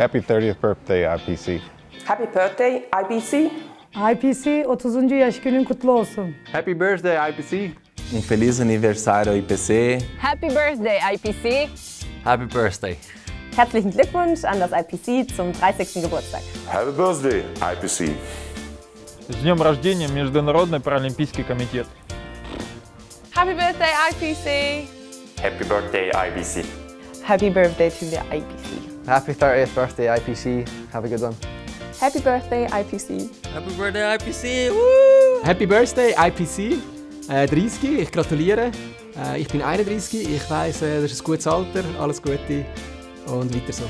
Happy 30th birthday, IPC. Happy birthday IBC. IPC 30. yaş günün kutlu olsun. Happy birthday, IPC. Um feliz aniversário IPC. Happy birthday, IPC. Happy birthday. Herzlichen Glückwunsch an das IPC zum 30. Geburtstag. Happy birthday, IPC. С днем рождения, Международный паралимпийский комитет. Happy birthday, IPC. Happy birthday, IBC. Happy birthday to the IPC. Happy 30th birthday, IPC. Have a good one. Happy birthday, IPC. Happy birthday, IPC. Woo! Happy birthday, IPC. Äh, 30, ich gratuliere. Äh, ich bin 31, ich weiß, äh, das ist ein gutes Alter, alles Gute und weiter so.